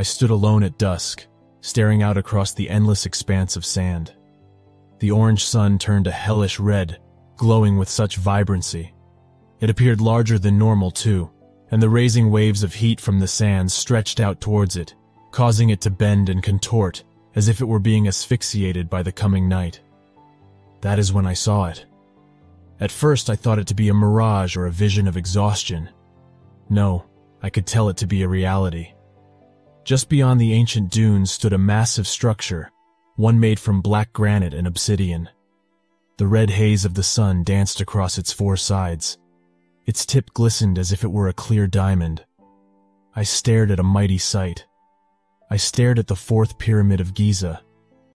I stood alone at dusk, staring out across the endless expanse of sand. The orange sun turned a hellish red, glowing with such vibrancy. It appeared larger than normal, too, and the raising waves of heat from the sands stretched out towards it, causing it to bend and contort as if it were being asphyxiated by the coming night. That is when I saw it. At first, I thought it to be a mirage or a vision of exhaustion. No, I could tell it to be a reality. Just beyond the ancient dunes stood a massive structure, one made from black granite and obsidian. The red haze of the sun danced across its four sides. Its tip glistened as if it were a clear diamond. I stared at a mighty sight. I stared at the fourth pyramid of Giza,